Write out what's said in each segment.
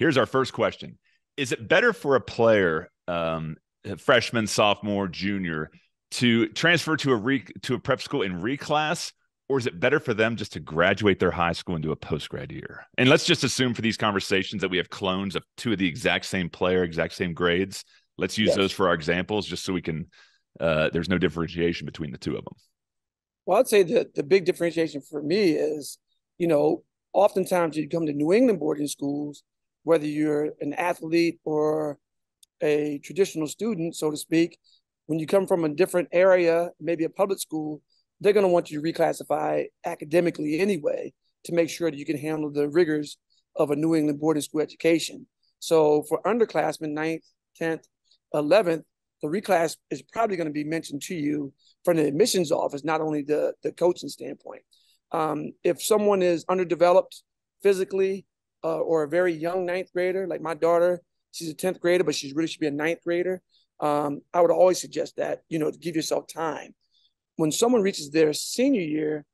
Here's our first question: Is it better for a player, um, freshman, sophomore, junior, to transfer to a re- to a prep school in reclass, or is it better for them just to graduate their high school and do a post grad year? And let's just assume for these conversations that we have clones of two of the exact same player, exact same grades. Let's use yes. those for our examples, just so we can. Uh, there's no differentiation between the two of them. Well, I'd say that the big differentiation for me is, you know, oftentimes you come to New England boarding schools, whether you're an athlete or a traditional student, so to speak, when you come from a different area, maybe a public school, they're going to want you to reclassify academically anyway to make sure that you can handle the rigors of a New England boarding school education. So for underclassmen, 9th, 10th, 11th, the reclass is probably going to be mentioned to you from the admissions office, not only the, the coaching standpoint. Um, if someone is underdeveloped physically uh, or a very young ninth grader, like my daughter, she's a 10th grader, but she really should be a ninth grader um, I would always suggest that, you know, to give yourself time. When someone reaches their senior year,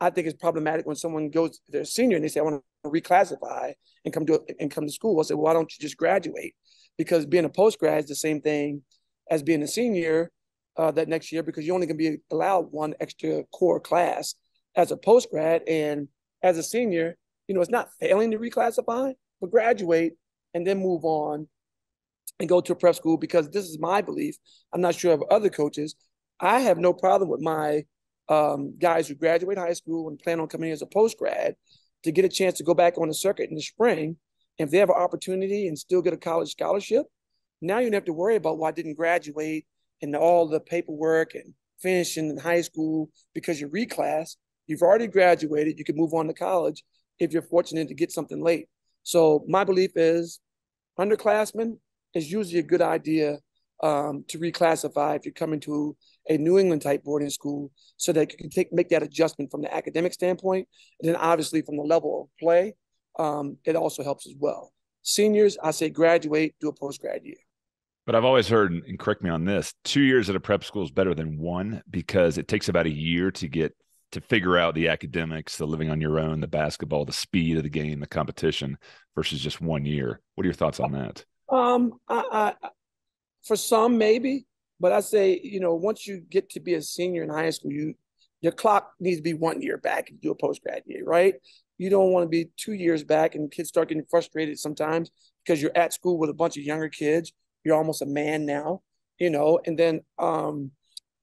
I think it's problematic when someone goes their senior and they say, I want to reclassify and come to and come to school. I say, well, why don't you just graduate? Because being a post grad is the same thing as being a senior uh, that next year because you're only going to be allowed one extra core class as a post grad. And as a senior, you know, it's not failing to reclassify, but graduate and then move on and go to a prep school because this is my belief. I'm not sure of other coaches. I have no problem with my um, guys who graduate high school and plan on coming in as a post grad to get a chance to go back on the circuit in the spring. If they have an opportunity and still get a college scholarship, now you don't have to worry about, why I didn't graduate and all the paperwork and finishing in high school because you're reclass. You've already graduated. You can move on to college if you're fortunate to get something late. So my belief is underclassmen, it's usually a good idea um, to reclassify if you're coming to a New England type boarding school so that you can take make that adjustment from the academic standpoint. And then obviously from the level of play, um, it also helps as well. Seniors, I say graduate, do a post grad year. But I've always heard, and correct me on this, two years at a prep school is better than one because it takes about a year to get to figure out the academics, the living on your own, the basketball, the speed of the game, the competition versus just one year. What are your thoughts on that? Um, I, I, for some maybe, but I say you know once you get to be a senior in high school, you your clock needs to be one year back and do a post grad year, right? You don't want to be two years back and kids start getting frustrated sometimes because you're at school with a bunch of younger kids. You're almost a man now, you know. And then um,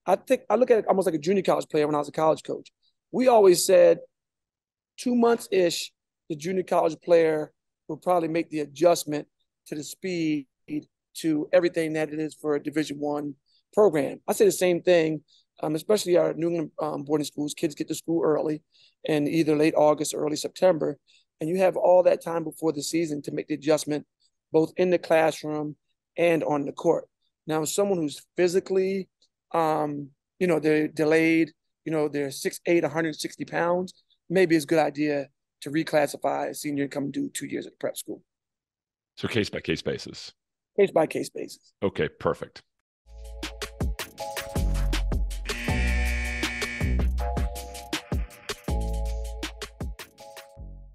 I think I look at it almost like a junior college player when I was a college coach. We always said two months ish, the junior college player will probably make the adjustment to the speed to everything that it is for a Division One program. I say the same thing, um, especially our New England um, boarding schools. Kids get to school early, in either late August or early September, and you have all that time before the season to make the adjustment, both in the classroom and on the court. Now, someone who's physically, um, you know, they're delayed, you know, they're 6'8", 160 pounds, maybe it's a good idea to reclassify a senior and come do two years at prep school. So case by case basis. Case by case basis. Okay, perfect.